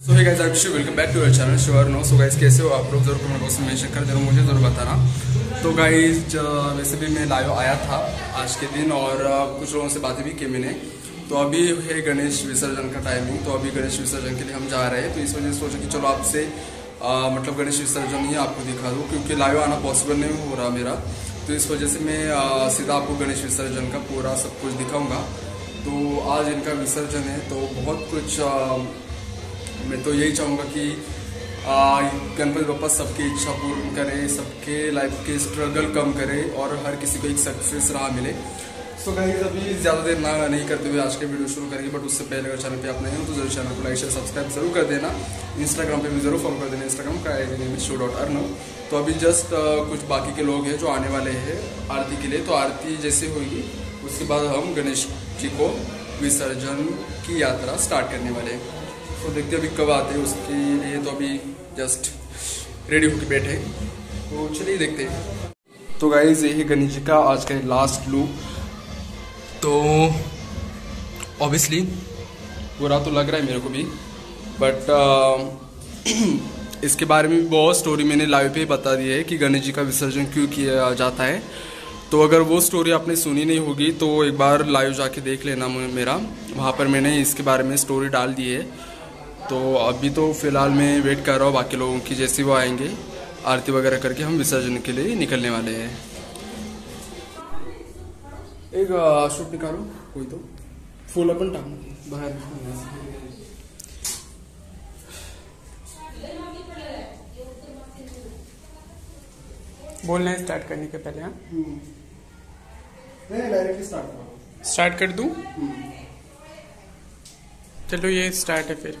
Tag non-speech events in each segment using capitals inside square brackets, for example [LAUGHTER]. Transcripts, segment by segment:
So hi guys I welcome back to your channel sure no so guys कैसे हो आप लोग? ज़रूर कमेंट बॉक्स में मेंशन कर ज़रूर मुझे ज़रूर बताना। तो गाइस वैसे भी मैं लाइव आया था आज के दिन और कुछ लोगों से बातें भी की मैंने। तो अभी है गणेश विसर्जन का टाइमिंग तो अभी गणेश विसर्जन के लिए हम जा रहे हैं। तो इस वजह से सोचा कि चलो आपसे मतलब गणेश विसर्जन ही आपको दिखा दूँ, क्योंकि लाइव आना पॉसिबल नहीं हो रहा मेरा। तो इस वजह से मैं सीधा आपको गणेश विसर्जन का पूरा सब कुछ दिखाऊँगा। तो आज इनका विसर्जन है तो बहुत कुछ मैं तो यही चाहूँगा कि गणपति बप्पा सबकी इच्छा पूर्ण करें, सबके लाइफ के स्ट्रगल कम करें और हर किसी को एक सक्सेस राह मिले। सो so गाइस अभी ज़्यादा देर ना नहीं करते हुए आज के वीडियो शुरू करेंगे बट उससे पहले अगर चैनल पे आप नहीं हो तो ज़रूर चैनल को लाइक शेयर सब्सक्राइब ज़रूर कर देना। इंस्टाग्राम पे भी ज़रूर फॉलो कर देना। इंस्टाग्राम का आई नेम शो डॉट अर्नो तो अभी जस्ट कुछ बाकी के लोग हैं जो आने वाले हैं आरती के लिए। तो आरती जैसे होगी, उसके बाद हम गणेश जी को विसर्जन की यात्रा स्टार्ट करने वाले हैं। तो देखते अभी कब आते हैं, उसके लिए तो अभी जस्ट रेडी होकर बैठे तो चलिए देखते हैं। तो गाइज़ ये है गणेश जी का आज का लास्ट लुक तो ऑब्वियसली बुरा तो लग रहा है मेरे को भी बट [CLEARS THROAT] इसके बारे में बहुत स्टोरी मैंने लाइव पे बता दी है कि गणेश जी का विसर्जन क्यों किया जाता है। तो अगर वो स्टोरी आपने सुनी नहीं होगी तो एक बार लाइव जाके देख लेना मेरा। वहाँ पर मैंने इसके बारे में स्टोरी डाल दी है। तो अभी तो फ़िलहाल मैं वेट कर रहा हूँ बाकी लोगों की जैसे वो आएँगे आरती वगैरह करके हम विसर्जन के लिए निकलने वाले हैं। एक शूट निकालो कोई तो। फूल अपन टाक बाहर बोलना है स्टार्ट करने के पहले हाँ? डायरेक्टली स्टार्ट स्टार्ट कर। दूँ? चलो ये स्टार्ट है फिर।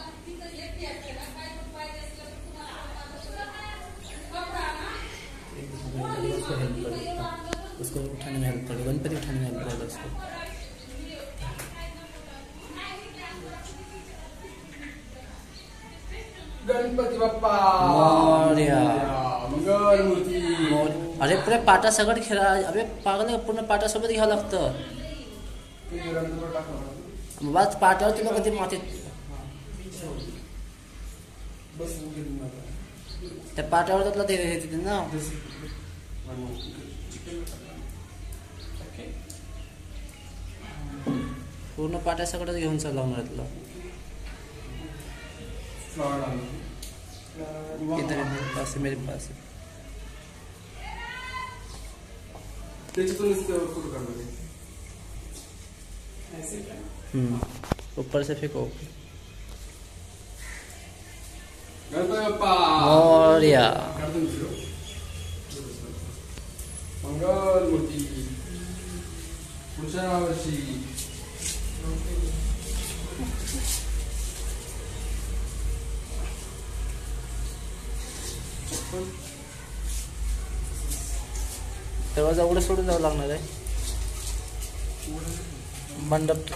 उसको हेल्प करेगा उसको उठाने में हेल्प करेगा गणपति उठाने में हेल्प करेगा उसको। गणपती बाप्पा। अरे पुरे पाटा सगळं खेळा अरे पागल? पूर्ण पाटासोबत घ्यावं लागतं। बस पाटावर तुला कधी मातीत त्या पाटावर तुला ते हे देते ना पूर्ण पाट्या सगळं घेऊन चालला होणार तुला इधर मेरे पास है मेरे पास है ऊपर से फेंको. गणपती बाप्पा मोरया काढतो मी video. मंगल मूर्ती पुढच्या वर्षी दरवाजा उघडं सोडून जावं लागणार आहे मंडप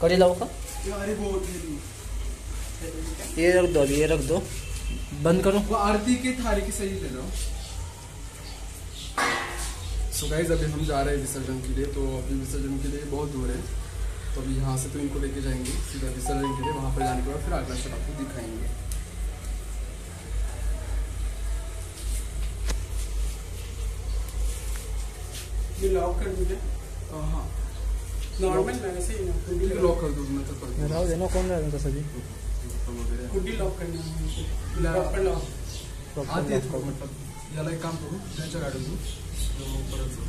कडी लावू का अरे बहुत ये रख दो अभी ये रख दो। बंद करो। वो आरती की थाली की सही ले लो। सो गाइस अभी हम जा रहे हैं विसर्जन के लिए तो अभी विसर्जन के लिए बहुत दूर है। तो अभी यहाँ से तो इनको लेके जाएँगे सीधा विसर्जन के लिए वहाँ पर जाने के बाद फिर अगला स्टेप आपको दिखाएँगे। ये लॉक कर दीजिए हाँ नॉर्मल ही लॉक कर दो मैं तो कर दूँ राहू दे ना कोण राहिलं तसं बी वगैरे कुंडी लॉक करना ला- प्रॉपर लॉक आते येतो मतलब याला एक काम करू त्यांच्या गाडीतून तो परत जाऊ.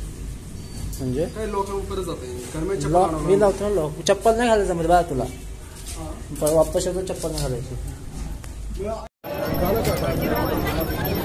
म्हणजे? काय लोक परत जाते कारण मी चप्पल लॉक आणून मी लावतो ना लॉक चप्पल नाही घालायचं मध्ये बाळा तुला. हा. पण वापस येतो चप्पल नाही घालायची. गाणं काय